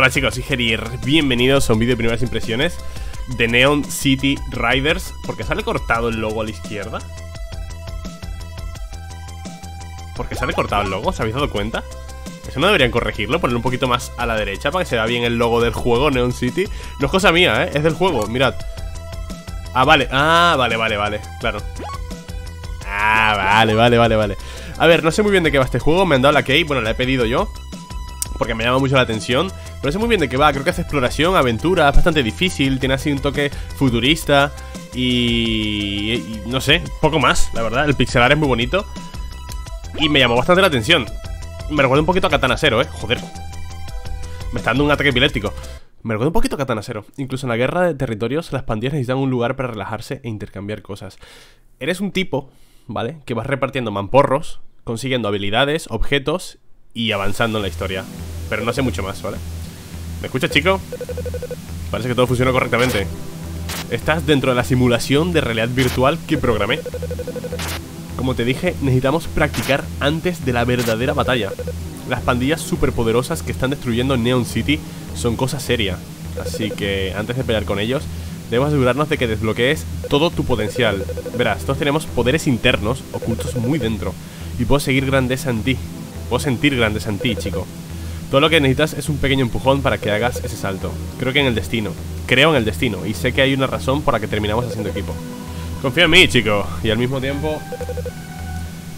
Hola chicos, soy Gerier, bienvenidos a un vídeo de primeras impresiones de Neon City Riders. Porque sale cortado el logo a la izquierda Porque sale cortado el logo, ¿os habéis dado cuenta? Eso no deberían corregirlo, ponerlo un poquito más a la derecha Para que se vea bien el logo del juego, Neon City. No es cosa mía, ¿eh? Es del juego, mirad. Ah, vale, ah, vale, vale, vale, claro. Ah, vale, vale, vale, vale. A ver, no sé muy bien de qué va este juego. Me han dado la key, bueno, la he pedido yo porque me llama mucho la atención. Pero sé muy bien de qué va, creo que hace exploración, aventura, es bastante difícil, tiene así un toque futurista y, no sé, poco más, la verdad. El pixelar es muy bonito y me llamó bastante la atención. Me recuerda un poquito a Katana Zero, eh, joder. Me está dando un ataque epiléptico. Me recuerda un poquito a Katana Zero. Incluso en la guerra de territorios, las pandillas necesitan un lugar para relajarse e intercambiar cosas. Eres un tipo, ¿vale? Que vas repartiendo mamporros, consiguiendo habilidades, objetos y avanzando en la historia. Pero no sé mucho más, ¿vale? ¿Me escuchas, chico? Parece que todo funciona correctamente. Estás dentro de la simulación de realidad virtual que programé. Como te dije, necesitamos practicar antes de la verdadera batalla. Las pandillas superpoderosas que están destruyendo Neon City son cosa seria. Así que antes de pelear con ellos, debemos asegurarnos de que desbloquees todo tu potencial. Verás, todos tenemos poderes internos ocultos muy dentro. Y puedo seguir grandeza en ti, Puedo sentir grandes en ti, chico. Todo lo que necesitas es un pequeño empujón para que hagas ese salto. Creo que en el destino. Creo en el destino. Y sé que hay una razón por la que terminamos haciendo equipo. Confía en mí, chico. Y al mismo tiempo...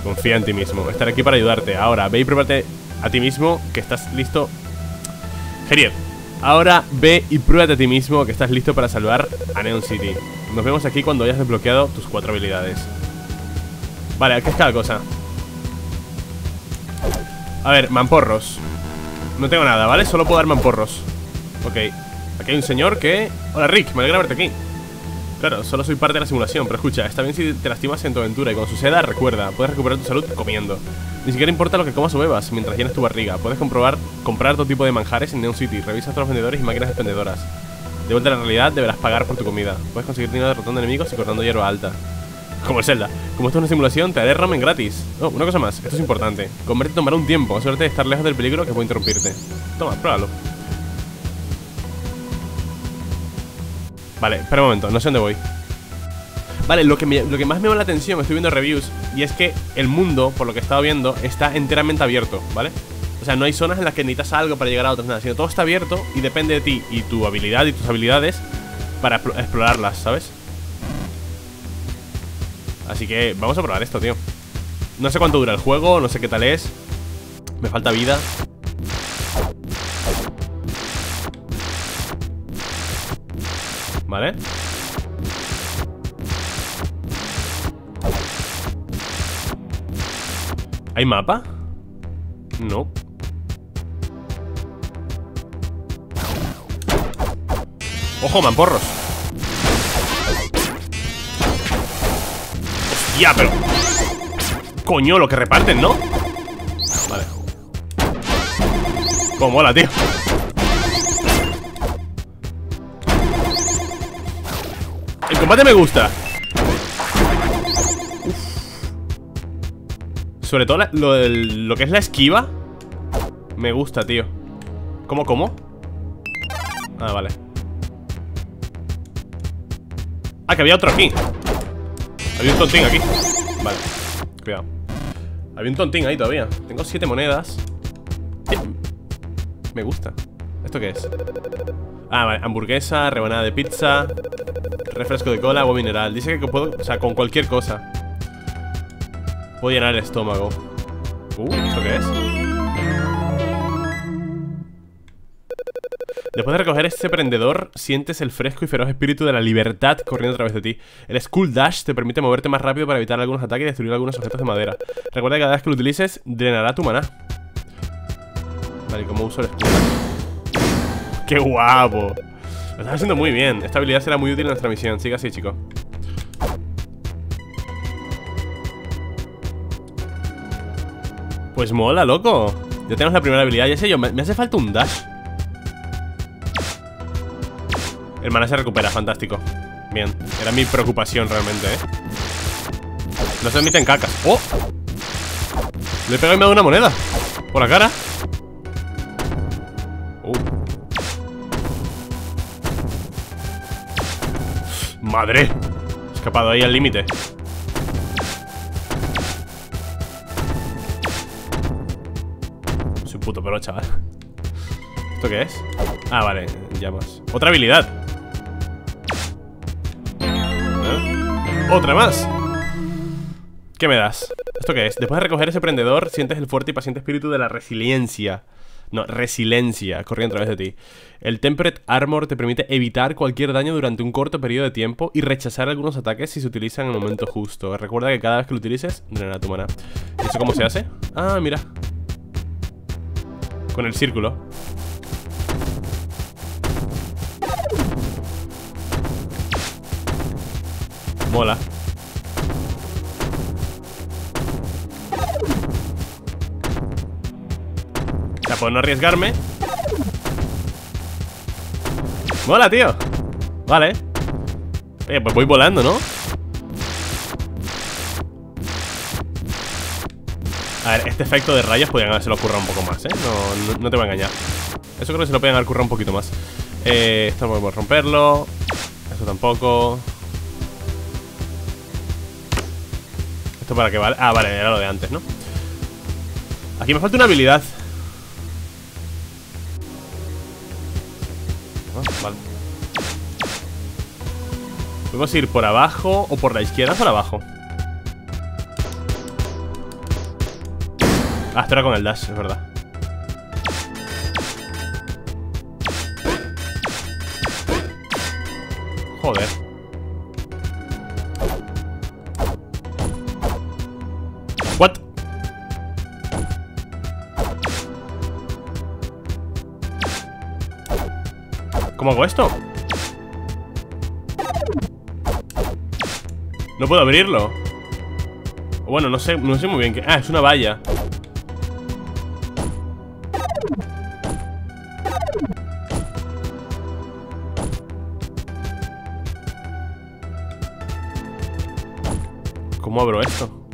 Confía en ti mismo. Estaré aquí para ayudarte. Ahora, ve y pruébate a ti mismo que estás listo. Gerier, ahora ve y pruébate a ti mismo que estás listo para salvar a Neon City. Nos vemos aquí cuando hayas desbloqueado tus cuatro habilidades. Vale, ¿qué es cada cosa? A ver, mamporros No tengo nada, ¿vale? Solo puedo dar mamporros Ok. Aquí hay un señor que... Hola Rick, me alegra verte aquí. Claro, solo soy parte de la simulación Pero escucha, está bien si te lastimas en tu aventura Y cuando suceda, recuerda Puedes recuperar tu salud comiendo. Ni siquiera importa lo que comas o bebas Mientras llenes tu barriga. Puedes comprobar Comprar todo tipo de manjares en Neon City. Revisa a los vendedores y máquinas expendedoras De vuelta a la realidad, deberás pagar por tu comida. Puedes conseguir dinero derrotando enemigos y cortando hierba alta como el Zelda. Como esto es una simulación, te haré ramen gratis. Oh, una cosa más, esto es importante. Converte tomará un tiempo, suerte de estar lejos del peligro que puede interrumpirte. Toma, pruébalo. Vale, espera un momento, no sé dónde voy. Vale, lo que, lo que más me llama la atención, estoy viendo reviews, y es que el mundo, por lo que he estado viendo, está enteramente abierto, ¿vale? O sea, no hay zonas en las que necesitas algo para llegar a otras nada, sino todo está abierto y depende de ti y tu habilidad y tus habilidades para explorarlas, ¿sabes? Así que vamos a probar esto, tío. No sé cuánto dura el juego, no sé qué tal es. Me falta vida. Vale. ¿Hay mapa? No. ¡Ojo, mamporros! Ya, pero... Coño, lo que reparten, ¿no? Vale. Cómo mola, tío. El combate me gusta. Sobre todo lo, lo que es la esquiva Me gusta, tío. ¿Cómo, cómo? Ah, vale. Ah, que había otro aquí había un tontín aquí. Vale, cuidado. Había un tontín ahí todavía. Tengo siete monedas. Me gusta. ¿Esto qué es? Ah, vale, hamburguesa, rebanada de pizza Refresco de cola, agua mineral. Dice que puedo, o sea, con cualquier cosa. Puedo llenar el estómago. Uh, ¿esto qué es? Después de recoger este prendedor, sientes el fresco y feroz espíritu de la libertad corriendo a través de ti. El Skull Dash te permite moverte más rápido para evitar algunos ataques y destruir algunos objetos de madera. Recuerda que cada vez que lo utilices, drenará tu maná. Vale, ¿cómo uso el Skull ¡Qué guapo! Lo estás haciendo muy bien. Esta habilidad será muy útil en nuestra misión. Sigue así, chico. Pues mola, loco. Ya tenemos la primera habilidad. Ya sé yo, me hace falta un dash. El se recupera, fantástico. Bien, era mi preocupación realmente, ¿eh? No se admiten cacas. ¡Oh! Le he pegado y me ha dado una moneda. Por la cara. Uh. ¡Madre! Escapado ahí al límite. Soy un puto pero, chaval. ¿Esto qué es? Ah, vale, llamas. Otra habilidad. Otra más ¿Qué me das? ¿Esto qué es? Después de recoger ese prendedor Sientes el fuerte y paciente espíritu de la resiliencia no, resiliencia, corriendo a través de ti. El Temperate Armor te permite evitar cualquier daño durante un corto periodo de tiempo y rechazar algunos ataques si se utilizan en el momento justo. Recuerda que cada vez que lo utilices, drena tu mana. ¿Y eso cómo se hace? Ah, mira. Con el círculo. Mola. pues no arriesgarme. Mola, tío. Vale. Oye, pues voy volando, ¿no? A ver, este efecto de rayos podrían haberse lo currado un poco más, ¿eh? No, no, te voy a engañar. Eso creo que se lo pueden haber currado un poquito más. Eh, Esto podemos romperlo. Eso tampoco ¿Esto para qué vale? Ah, vale, era lo de antes, ¿no? Aquí me falta una habilidad Vale Podemos ir por abajo o por la izquierda por abajo Ah, esto era con el dash, es verdad ¿Cómo hago esto? No puedo abrirlo Bueno, no sé, no sé muy bien qué... Ah, es una valla ¿Cómo abro esto?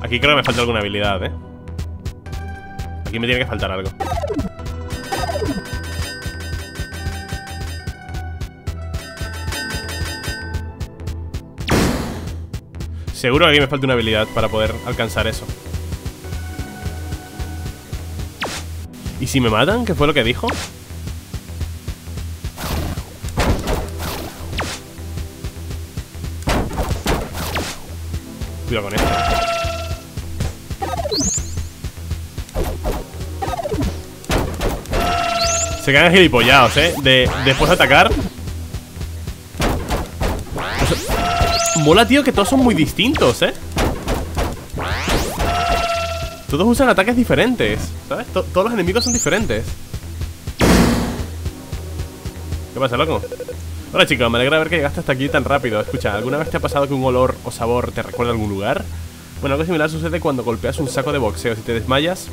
Aquí creo que me falta alguna habilidad, ¿eh? Aquí me tiene que faltar algo Seguro que aquí me falta una habilidad para poder alcanzar eso ¿Y si me matan? ¿Qué fue lo que dijo? Se quedan gilipollados, ¿eh? De, después de atacar Mola, tío, que todos son muy distintos, ¿eh? Todos usan ataques diferentes ¿Sabes? todos los enemigos son diferentes ¿Qué pasa, loco? Hola chicos, me alegra ver que llegaste hasta aquí tan rápido Escucha, ¿alguna vez te ha pasado que un olor o sabor te recuerda a algún lugar? Bueno, algo similar sucede cuando golpeas un saco de boxeo Si te desmayas,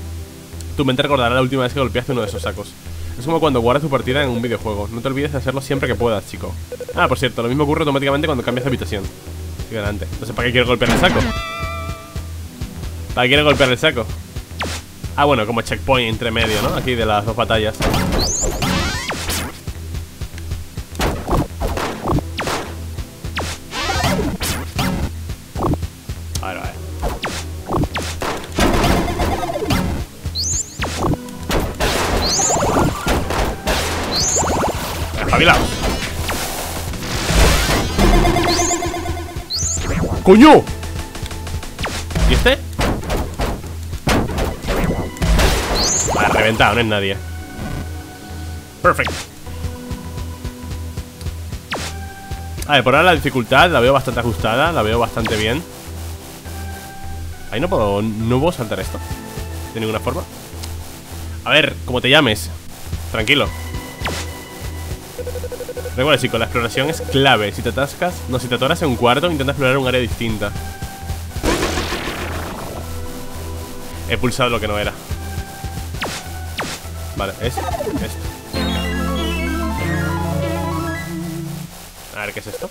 tu mente recordará la última vez que golpeaste uno de esos sacos es como cuando guardas tu partida en un videojuego No te olvides de hacerlo siempre que puedas, chico Ah, por cierto, lo mismo ocurre automáticamente cuando cambias de habitación Sigue adelante Entonces, ¿para qué quiero golpear el saco? ¿Para qué quiero golpear el saco? Ah, bueno, como checkpoint entre medio, ¿no? Aquí de las dos batallas ¡Coño! ¿Y este? Vale, reventado, no es nadie. Perfecto. A ver, por ahora la dificultad la veo bastante ajustada La veo bastante bien. Ahí no puedo, no puedo saltar esto De ninguna forma. A ver, como te llames. Tranquilo Recuerda chicos, la exploración es clave Si te atascas, no, si te atoras en un cuarto Intenta explorar un área distinta He pulsado lo que no era Vale, es esto A ver, ¿qué es esto?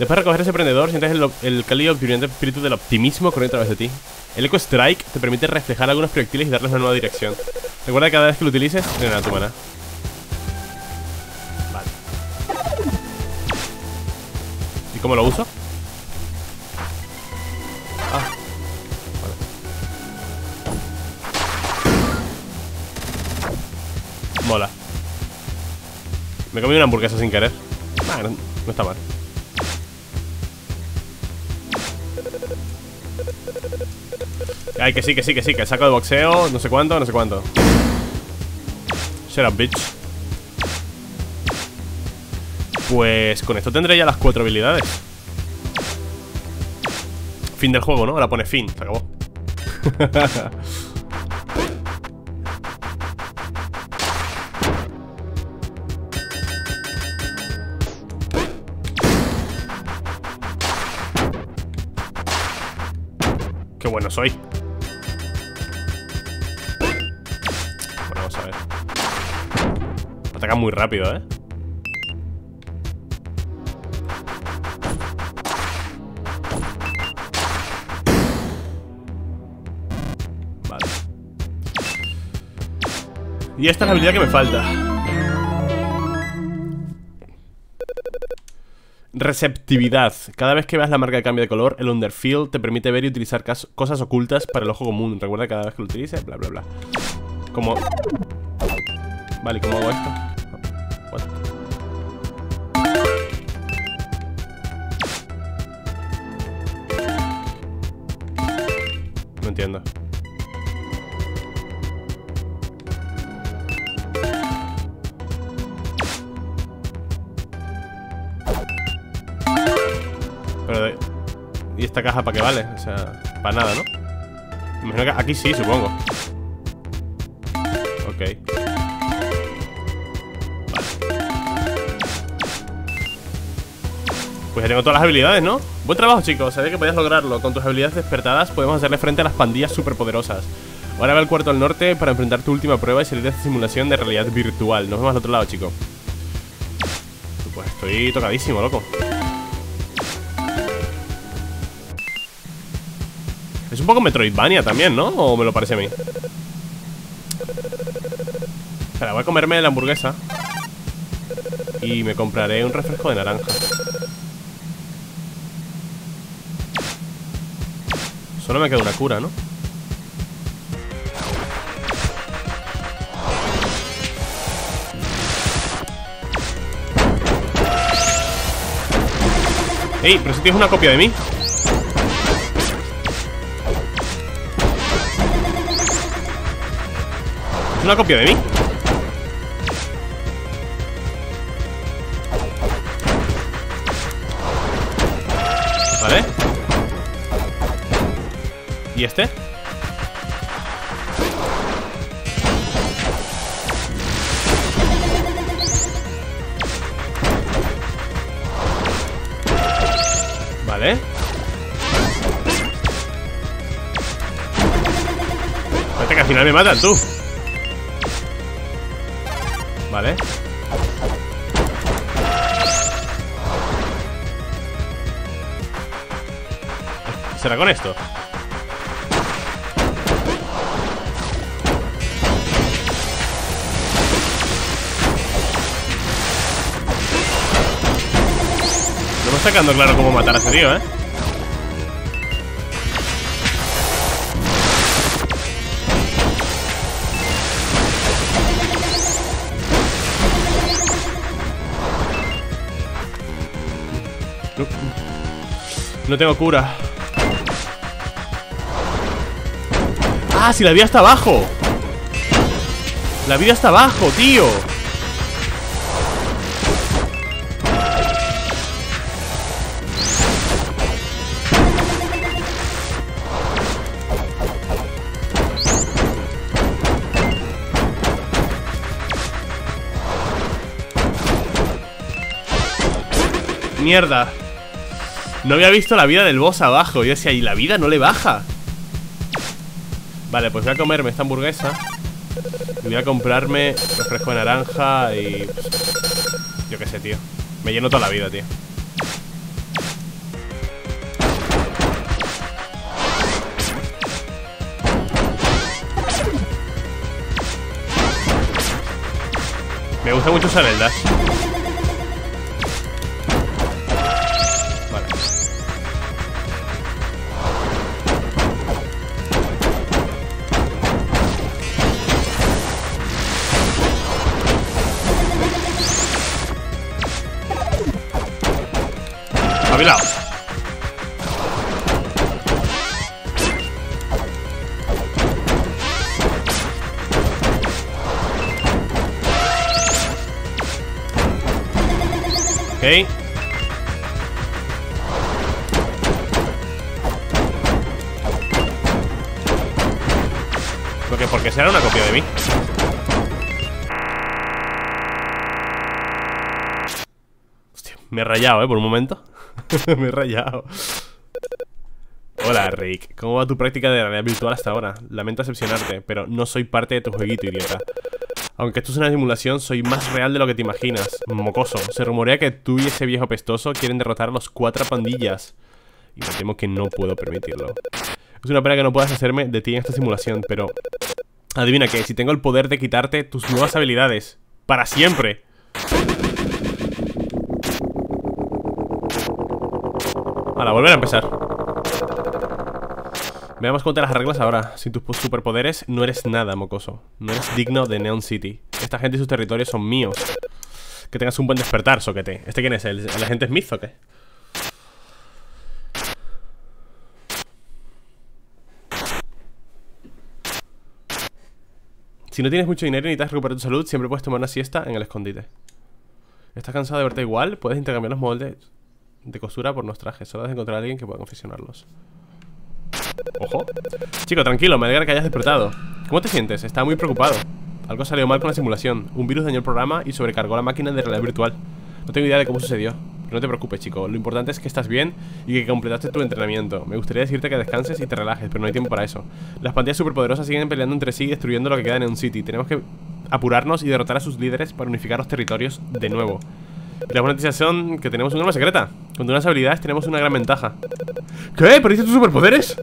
Después de recoger ese prendedor, sientes el, cálido brillante espíritu del optimismo corriendo a través de ti. El Eco Strike te permite reflejar algunos proyectiles y darles una nueva dirección. Recuerda que cada vez que lo utilices, a tu mana. ¿Y cómo lo uso? Ah. Vale. Mola. Me comí una hamburguesa sin querer. Bueno, no está mal. Ay, que sí, que sí, que sí, que saco de boxeo, no sé cuánto, no sé cuánto. Shut up, bitch. Pues con esto tendré ya las cuatro habilidades. Fin del juego, ¿no? Ahora pone fin, se acabó. Qué bueno soy. Ataca muy rápido, ¿eh? Y esta es la habilidad que me falta Receptividad. Cada vez que veas la marca de cambio de color, el Underfield te permite ver y utilizar cosas ocultas para el ojo común. Recuerda cada vez que lo utilices, bla, bla, bla. Como... Vale, ¿cómo hago esto? No entiendo. ¿Y esta caja para qué vale? O sea, para nada, ¿no? Imagino que aquí sí, supongo Ok Pues ya tengo todas las habilidades, ¿no? Buen trabajo, chicos. Sabía que podías lograrlo. Con tus habilidades despertadas podemos hacerle frente a las pandillas superpoderosas. Ahora ve al cuarto al norte para enfrentar tu última prueba y salir de esta simulación de realidad virtual. Nos vemos al otro lado, chicos. Pues estoy tocadísimo, loco. Es un poco Metroidvania también, ¿no? ¿O me lo parece a mí? Espera, voy a comerme la hamburguesa Y me compraré un refresco de naranja Solo me queda una cura, ¿no? ¡Ey! Pero si tienes una copia de mí una copia de mí? ¿Y este? Vale Espérate que al final me matan, tú Vale ¿Será con esto? sacando claro cómo matar a ese tío, ¿eh? No tengo cura. Ah, si la vida está abajo. La vida está abajo, tío. Mierda no había visto la vida del boss abajo. Yo decía, ¿y la vida no le baja? Vale, pues voy a comerme esta hamburguesa. Y voy a comprarme refresco de naranja y... Yo qué sé, tío. Me lleno toda la vida, tío. Me gusta mucho usar el. Me he rayado, eh, por un momento. me he rayado. Hola, Rick. ¿Cómo va tu práctica de realidad virtual hasta ahora? Lamento decepcionarte, pero no soy parte de tu jueguito, idiota. Aunque esto es una simulación, soy más real de lo que te imaginas. Mocoso. Se rumorea que tú y ese viejo pestoso quieren derrotar a los cuatro pandillas. Y me temo que no puedo permitirlo. Es una pena que no puedas hacerme de ti en esta simulación, pero... Adivina que si tengo el poder de quitarte tus nuevas habilidades. ¡Para siempre! Vale, volver a empezar. Veamos cómo las arreglas ahora. Sin tus superpoderes no eres nada, mocoso. No eres digno de Neon City. Esta gente y sus territorios son míos. Que tengas un buen despertar, soquete. ¿Este quién es? ¿El, el agente Smith o qué? Si no tienes mucho dinero y necesitas recuperar tu salud, siempre puedes tomar una siesta en el escondite. ¿Estás cansado de verte igual? Puedes intercambiar los moldes de costura por nuestros trajes. Solo debes encontrar a alguien que pueda confeccionarlos. Ojo. Chico, tranquilo, me alegra que hayas despertado. ¿Cómo te sientes? Estaba muy preocupado. Algo salió mal con la simulación. Un virus dañó el programa y sobrecargó la máquina de realidad virtual. No tengo idea de cómo sucedió Pero no te preocupes, chico. Lo importante es que estás bien y que completaste tu entrenamiento. Me gustaría decirte que descanses y te relajes Pero no hay tiempo para eso. Las pandillas superpoderosas siguen peleando entre sí y destruyendo lo que queda en un City. Tenemos que apurarnos y derrotar a sus líderes Para unificar los territorios de nuevo. Y la buena noticia son que tenemos un arma secreta Con unas habilidades tenemos una gran ventaja ¿Qué? ¿Perdiste tus superpoderes?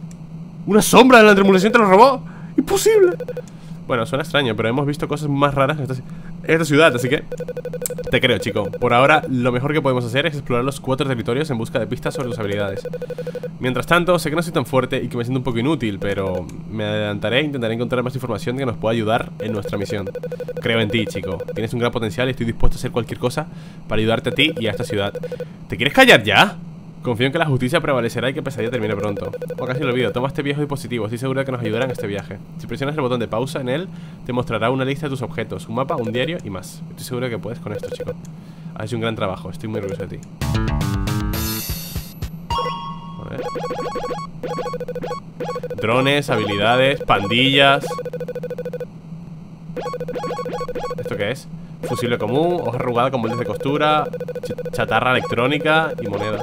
¿Una sombra de la tremulación te lo robó? ¡Imposible! Bueno, suena extraño, pero hemos visto cosas más raras en esta, ciudad, así que... Te creo, chico. Por ahora, lo mejor que podemos hacer es explorar los cuatro territorios en busca de pistas sobre tus habilidades. Mientras tanto, sé que no soy tan fuerte y que me siento un poco inútil, pero me adelantaré e intentaré encontrar más información que nos pueda ayudar en nuestra misión. Creo en ti, chico. Tienes un gran potencial y estoy dispuesto a hacer cualquier cosa para ayudarte a ti y a esta ciudad. ¿Te quieres callar ya? Confío en que la justicia prevalecerá y que Pesadilla termine pronto. O casi lo olvido, toma este viejo dispositivo, estoy seguro de que nos ayudará en este viaje. Si presionas el botón de pausa en él, te mostrará una lista de tus objetos, un mapa, un diario y más. Estoy seguro de que puedes con esto, chico. Has hecho un gran trabajo, estoy muy orgulloso de ti. Drones, habilidades, pandillas. ¿Esto qué es? Fusible común, hoja arrugada con moldes de costura, chatarra electrónica y moneda.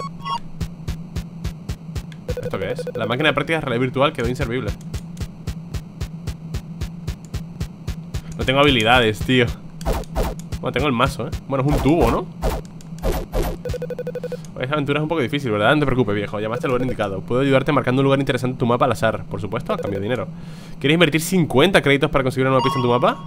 ¿Esto es? La máquina de práctica de realidad virtual quedó inservible No tengo habilidades, tío Bueno, tengo el mazo, ¿eh? Bueno, es un tubo, ¿no? Esta aventura es un poco difícil, ¿verdad? No te preocupes, viejo Llamaste al lugar indicado Puedo ayudarte marcando un lugar interesante en tu mapa al azar Por supuesto, a cambio de dinero ¿Quieres invertir 50 créditos para conseguir una nueva pista en tu mapa?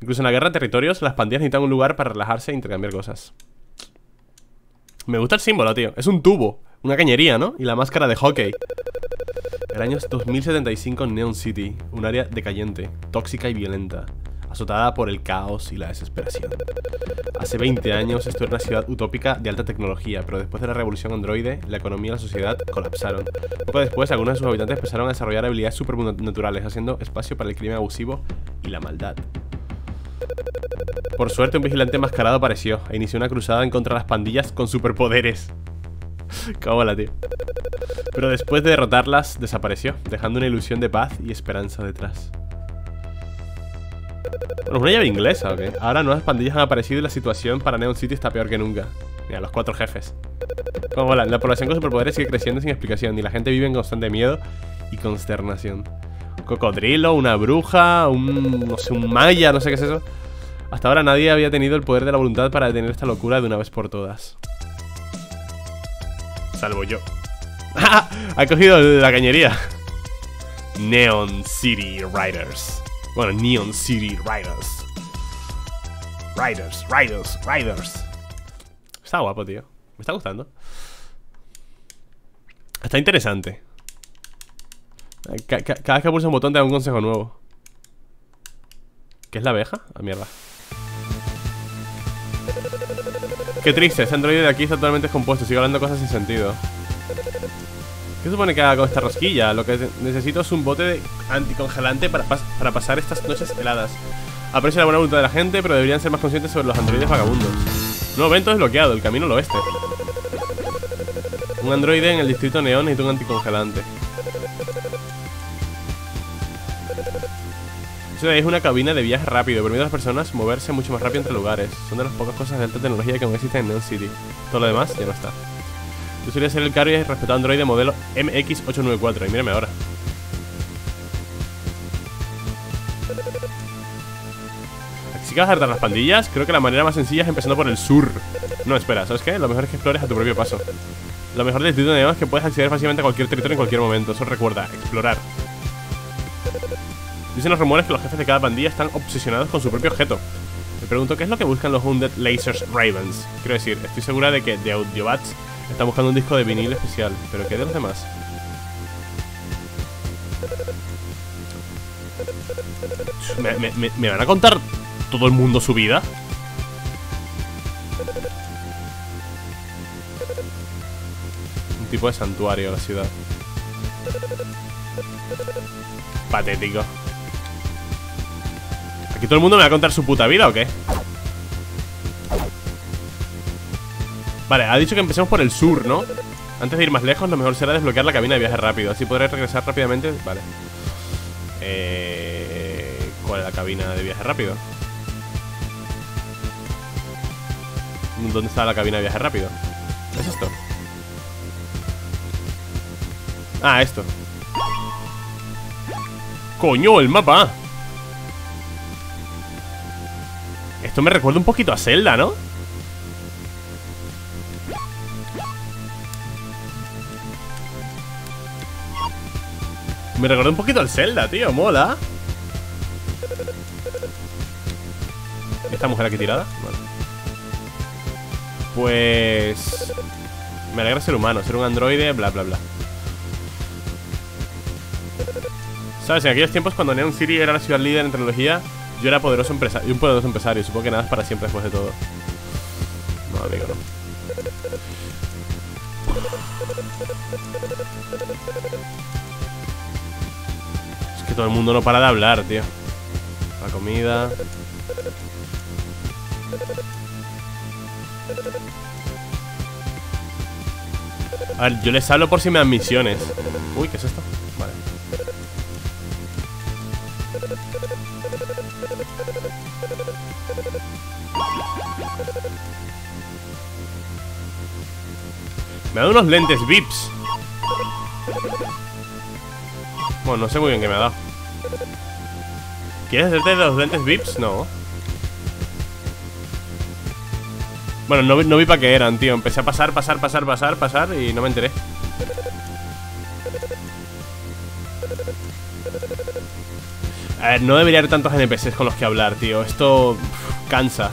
Incluso en la guerra de territorios, las pandillas necesitan un lugar para relajarse e intercambiar cosas. Me gusta el símbolo, tío. Es un tubo, una cañería, ¿no? Y la máscara de hockey. El año 2075 en Neon City, un área decayente, tóxica y violenta, azotada por el caos y la desesperación. Hace 20 años esto era una ciudad utópica de alta tecnología, pero después de la revolución androide, la economía y la sociedad colapsaron. Poco después, algunos de sus habitantes empezaron a desarrollar habilidades supernaturales, haciendo espacio para el crimen abusivo y la maldad. Por suerte un vigilante mascarado apareció e inició una cruzada en contra de las pandillas con superpoderes. Cábala, tío. Pero después de derrotarlas, desapareció, dejando una ilusión de paz y esperanza detrás. Bueno, una llave inglesa, ¿ok? Ahora nuevas pandillas han aparecido y la situación para Neon City está peor que nunca. Mira, los cuatro jefes. Como la población con superpoderes sigue creciendo sin explicación y la gente vive en constante miedo y consternación. Cocodrilo, una bruja, un, no sé, un maya, no sé qué es eso. Hasta ahora nadie había tenido el poder de la voluntad para detener esta locura de una vez por todas. Salvo yo. ¡Ah! Ha cogido la cañería. Neon City Riders. Bueno, Neon City Riders. Riders, Riders, Riders. Está guapo, tío. Me está gustando. Está interesante. Cada vez que pulsa un botón te da un consejo nuevo. ¿Qué es la abeja? Ah, mierda. Qué triste, ese androide de aquí está totalmente descompuesto. Sigo hablando cosas sin sentido. ¿Qué supone que haga con esta rosquilla? Lo que necesito es un bote de anticongelante para, para pasar estas noches heladas. Aprecio la buena voluntad de la gente, pero deberían ser más conscientes sobre los androides vagabundos. Nuevo evento desbloqueado, el camino al oeste. Un androide en el distrito neón necesita un anticongelante. Es una cabina de viaje rápido, permite a las personas moverse mucho más rápido entre lugares. Son de las pocas cosas de alta tecnología que aún existen en Neon City. Todo lo demás ya no está. Yo solía ser el cargo y respetado androide modelo MX894, y mírame ahora. Si a hartar las pandillas, creo que la manera más sencilla es empezando por el sur. No, espera, ¿sabes qué? Lo mejor es que explores a tu propio paso. Lo mejor del título de es que puedes acceder fácilmente a cualquier territorio en cualquier momento. Eso recuerda, explorar. Dicen los rumores que los jefes de cada pandilla están obsesionados con su propio objeto. Me pregunto qué es lo que buscan los Wounded Lasers Ravens. Quiero decir, estoy segura de que The Audiobats está buscando un disco de vinil especial, pero ¿qué de los demás? ¿Me, van a contar todo el mundo su vida? Un tipo de santuario la ciudad. Patético. ¿Aquí todo el mundo me va a contar su puta vida o qué? Vale, ha dicho que empecemos por el sur, ¿no? Antes de ir más lejos, lo mejor será desbloquear la cabina de viaje rápido Así podré regresar rápidamente Vale eh, ¿Cuál es la cabina de viaje rápido? ¿Dónde está la cabina de viaje rápido? ¿Qué es esto? Ah, esto ¡Coño, el mapa! Esto me recuerda un poquito a Zelda, ¿no? Me recuerda un poquito al Zelda, tío, mola ¿Esta mujer aquí tirada? Vale Pues... Me alegra ser humano, ser un androide, bla, bla, bla ¿Sabes? En aquellos tiempos cuando Neon City era la ciudad líder en tecnología yo era poderoso empresario, un poderoso empresario. Supongo que nada es para siempre después de todo. No, amigo, no. Es que todo el mundo no para de hablar, tío. La comida. A ver, yo les hablo por si me dan misiones. Uy, ¿qué es esto? Me dado unos lentes VIPs Bueno, no sé muy bien qué me ha dado. ¿Quieres hacerte los lentes VIPs? No. Bueno, no, no vi para qué eran, tío. Empecé a pasar, pasar, pasar, pasar, pasar Y no me enteré. A ver, no debería haber tantos NPCs con los que hablar, tío. Esto cansa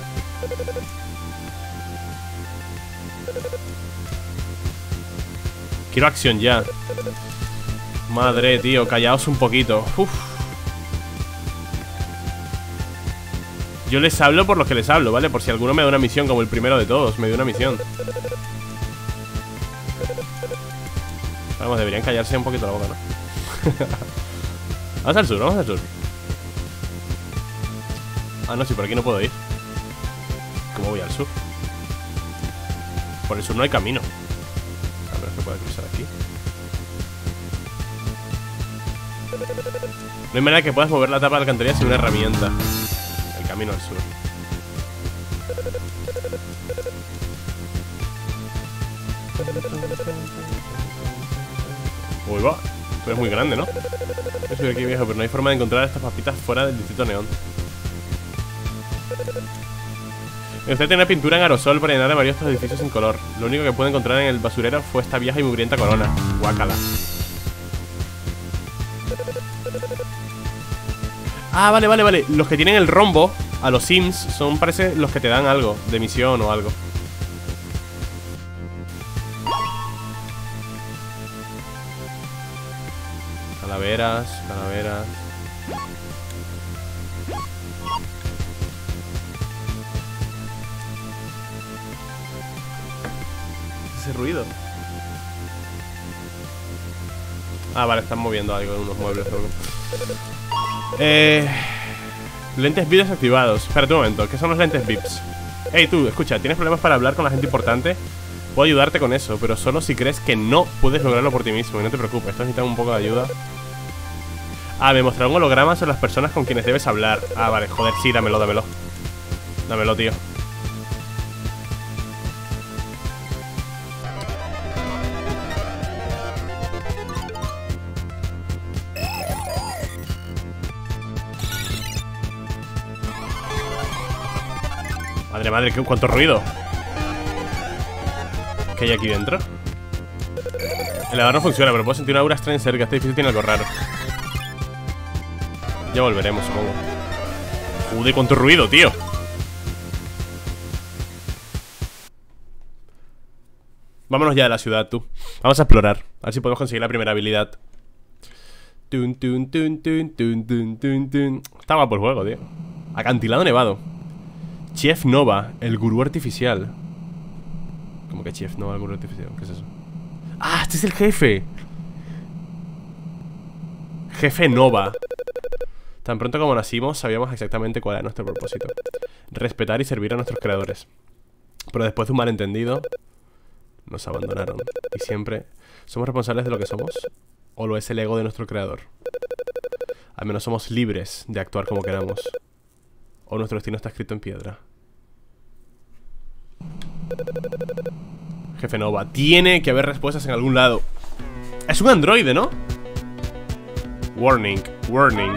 Quiero acción ya Madre, tío, callaos un poquito Uf. Yo les hablo por lo que les hablo, ¿vale? Por si alguno me da una misión como el primero de todos Me dio una misión Vamos, deberían callarse un poquito la boca, ¿no? vamos al sur, vamos al sur Ah, no, si por aquí no puedo ir ¿Cómo voy al sur? Por el sur no hay camino puede cruzar aquí. No hay manera que puedas mover la tapa de alcantarilla sin una herramienta. El camino al sur. Uy, va. Tú eres muy grande, ¿no? Yo aquí viejo, pero no hay forma de encontrar estas papitas fuera del distrito neón. Usted tiene pintura en aerosol para llenar de varios estos edificios sin color. Lo único que pude encontrar en el basurero fue esta vieja y mugrienta corona. Guácala. Ah, vale, vale, vale Los que tienen el rombo a los sims Son, parece, los que te dan algo De misión o algo Calaveras, Ah, vale, están moviendo algo en unos muebles Eh... Lentes VIPs activados Espérate un momento, ¿qué son los lentes VIPs? Hey tú, escucha, ¿tienes problemas para hablar con la gente importante? Puedo ayudarte con eso, pero solo si crees que no puedes lograrlo por ti mismo Y no te preocupes, esto necesita un poco de ayuda. Ah, me mostraron hologramas sobre las personas con quienes debes hablar. Ah, vale, joder, sí, dámelo, dámelo. Dámelo, tío Madre, madre, ¿qué, cuánto ruido. ¿Qué hay aquí dentro? El elevador no funciona, pero puedo sentir una aura extraña cerca. Este edificio tiene algo raro. Ya volveremos, supongo. Joder, cuánto ruido, tío. Vámonos ya de la ciudad, tú. Vamos a explorar. A ver si podemos conseguir la primera habilidad. Tun, tun, tun, tun, tun, tun, tun. Está guapo el juego, tío. Acantilado nevado Chef Nova, el gurú artificial ¿Cómo que Chef Nova, el gurú artificial? ¿Qué es eso? ¡Ah, este es el jefe! Jefe Nova Tan pronto como nacimos sabíamos exactamente cuál era nuestro propósito Respetar y servir a nuestros creadores Pero después de un malentendido Nos abandonaron Y siempre ¿Somos responsables de lo que somos? ¿O lo es el ego de nuestro creador? Al menos somos libres de actuar como queramos o nuestro destino está escrito en piedra. Jefe Nova, tiene que haber respuestas en algún lado. Es un androide, ¿no? Warning, warning.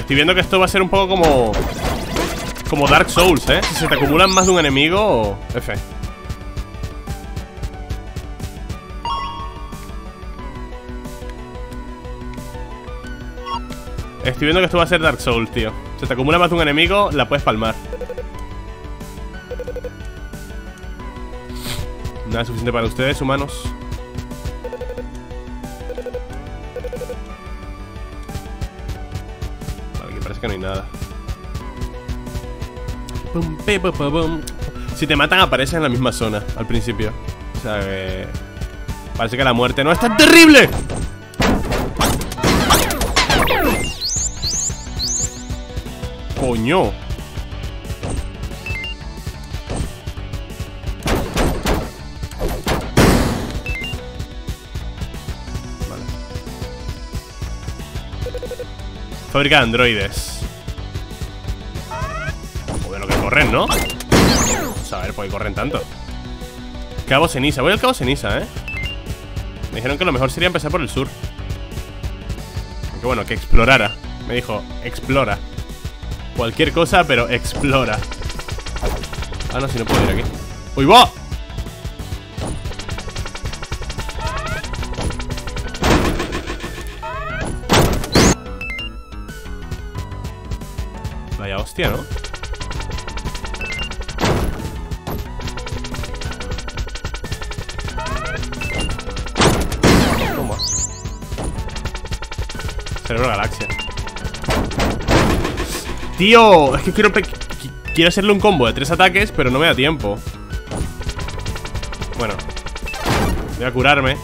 Estoy viendo que esto va a ser un poco como... Como Dark Souls, ¿eh? Si se te acumulan más de un enemigo, F. Estoy viendo que esto va a ser Dark Souls, tío Se te acumula más de un enemigo, la puedes palmar Nada suficiente para ustedes, humanos no hay nada. Si te matan aparece en la misma zona al principio. O sea que... Parece que la muerte no es tan terrible. Coño. Vale. Fábrica de androides ¿no? Vamos a ver, ¿por qué corren tanto? Cabo Ceniza, voy al Cabo Ceniza, ¿eh? Me dijeron que lo mejor sería empezar por el sur Aunque bueno, que explorara Me dijo, explora Cualquier cosa, pero explora Ah, no, si no puedo ir aquí ¡Uy, va! Vaya hostia, ¿no? Tío, es que quiero Quiero hacerle un combo de tres ataques Pero no me da tiempo. Bueno Voy a curarme.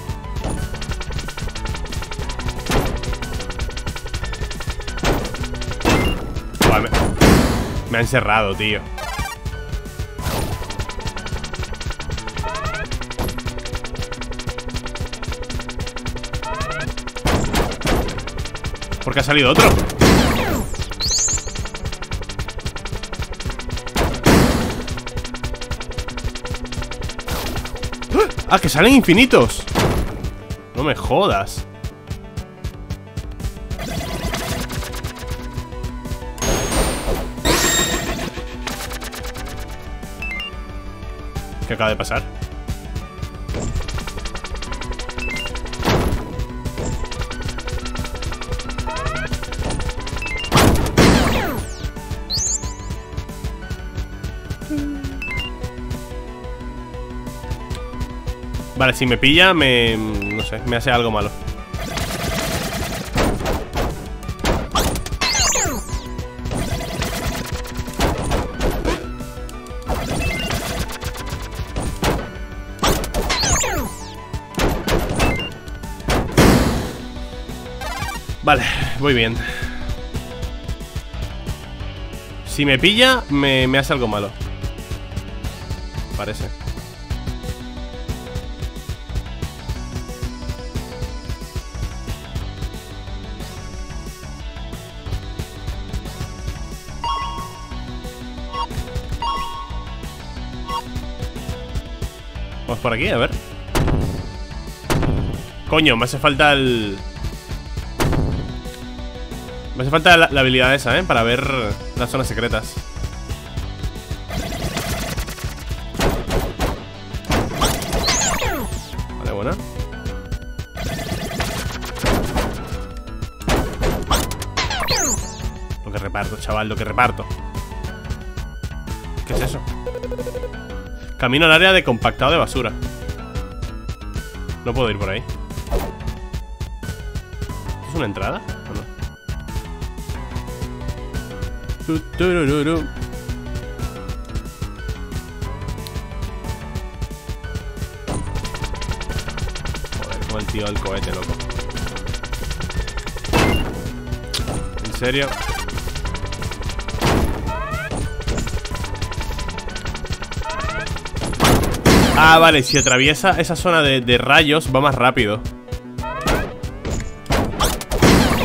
Me, me ha encerrado, tío. ¿Por qué ha salido otro? Ah, que salen infinitos No me jodas ¿Qué acaba de pasar? Si me pilla, me... No sé, me hace algo malo. Vale, voy bien. Si me pilla, me, me hace algo malo. Parece por aquí, a ver. Coño, me hace falta el... Me hace falta la, habilidad esa, ¿eh? Para ver las zonas secretas. Vale, buena. Lo que reparto, chaval, lo que reparto Camino al área de compactado de basura No puedo ir por ahí ¿Es una entrada? ¿O no? Joder, como el tío del cohete, loco ¿En serio? Ah, vale, si atraviesa esa zona de, de rayos va más rápido.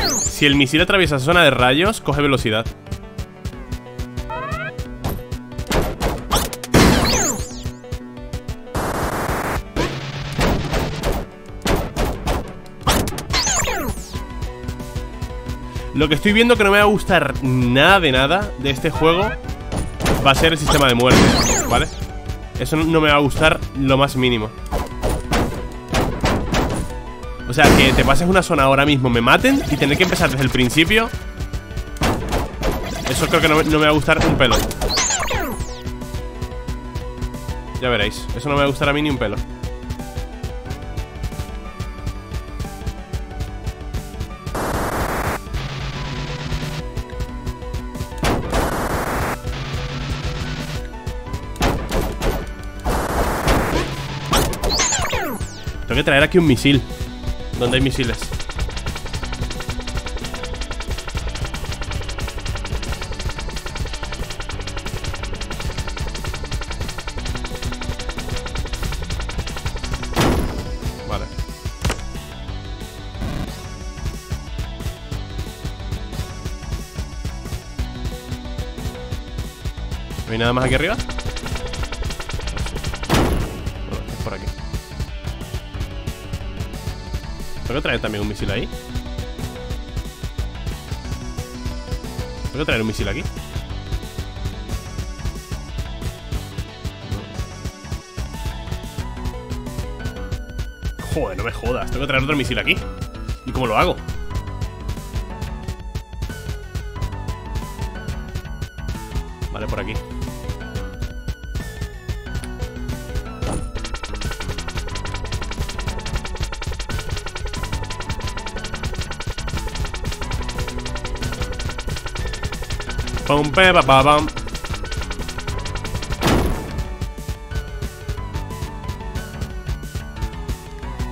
Si el misil atraviesa esa zona de rayos, coge velocidad. Lo que estoy viendo que no me va a gustar nada de nada de este juego Va a ser el sistema de muerte, ¿vale? Eso no me va a gustar lo más mínimo. O sea, que te pases una zona ahora mismo, me maten Y tener que empezar desde el principio Eso creo que no, no me va a gustar un pelo. Ya veréis, eso no me va a gustar a mí ni un pelo Tengo que traer aquí un misil ¿Dónde hay misiles? Vale ¿No hay nada más aquí arriba? ¿Tengo que traer también un misil ahí? ¿Tengo que traer un misil aquí? Joder, no me jodas Tengo que traer otro misil aquí ¿Y cómo lo hago?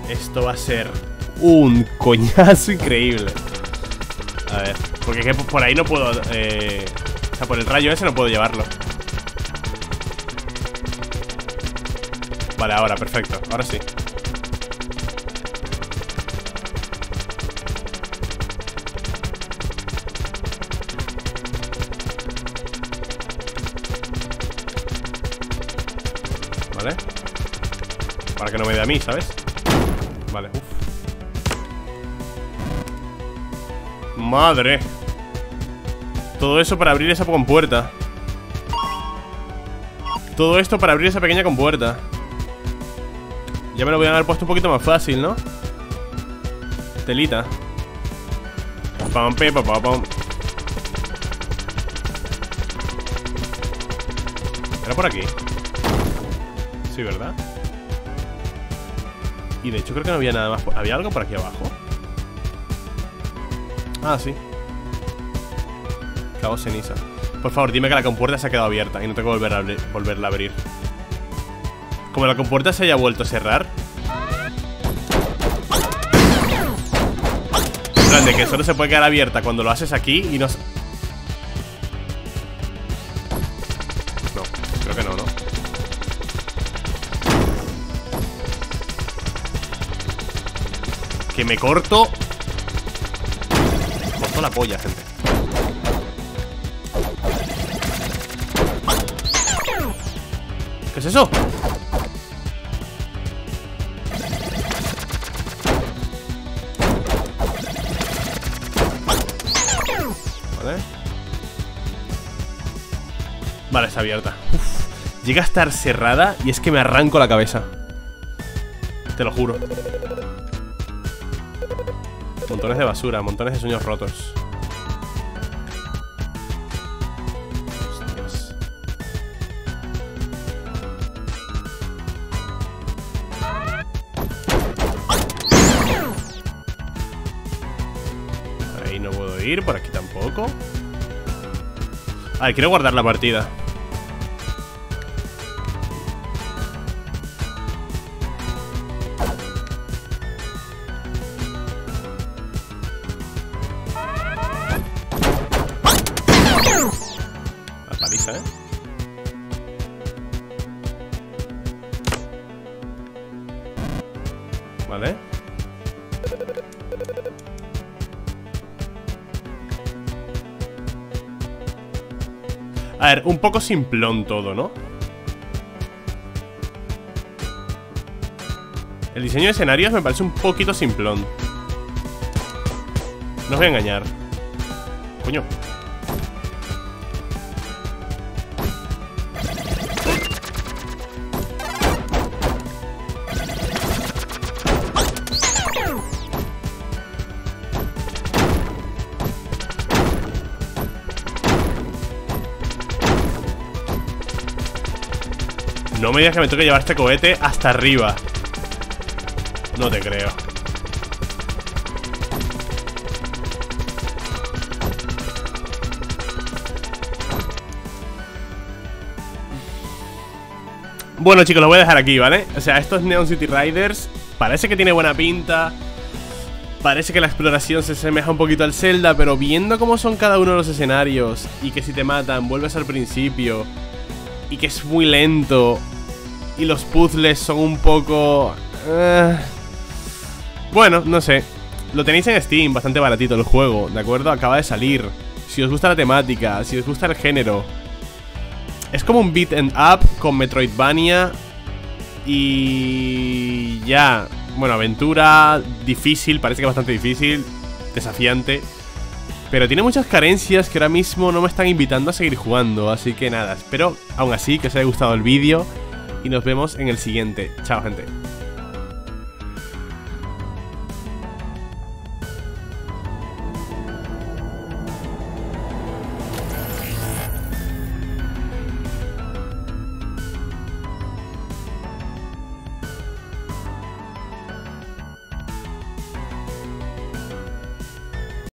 Esto va a ser un coñazo increíble. A ver, porque es que por ahí no puedo... Eh, o sea, por el rayo ese no puedo llevarlo. Vale, ahora, perfecto. Ahora sí. A mí, ¿sabes? Vale, uff Madre Todo eso para abrir esa compuerta Todo esto para abrir esa pequeña compuerta Ya me lo voy a haber puesto un poquito más fácil, ¿no? Telita Pam, pe, pam, pam. Era por aquí Sí, ¿verdad? Y de hecho creo que no había nada más ¿Había algo por aquí abajo? Ah, sí Cabo ceniza Por favor, dime que la compuerta se ha quedado abierta Y no tengo que volver a volverla a abrir Como la compuerta se haya vuelto a cerrar de que solo se puede quedar abierta cuando lo haces aquí y. No, Me corto. Corto la polla, gente. ¿Qué es eso? Vale, está abierta. Llega a estar cerrada y es que me arranco la cabeza. Te lo juro Montones de basura, montones de sueños rotos. Ahí no puedo ir, por aquí tampoco. A ver, quiero guardar la partida un poco simplón todo, ¿no? El diseño de escenarios me parece un poquito simplón. No os voy a engañar. Coño me que me toque llevar este cohete hasta arriba. No te creo. Bueno chicos, lo voy a dejar aquí, ¿vale? O sea, estos Neon City Riders. Parece que tiene buena pinta. Parece que la exploración se asemeja un poquito al Zelda Pero viendo cómo son cada uno de los escenarios Y que si te matan, vuelves al principio Y que es muy lento y los puzzles son un poco... Eh, bueno, no sé. Lo tenéis en Steam, bastante baratito el juego, ¿de acuerdo? Acaba de salir. Si os gusta la temática, si os gusta el género. Es como un beat and up con Metroidvania. Y ya. Bueno, aventura, difícil, parece que bastante difícil, desafiante. Pero tiene muchas carencias que ahora mismo no me están invitando a seguir jugando. Así que nada, espero aún así que os haya gustado el vídeo y nos vemos en el siguiente. Chao, gente.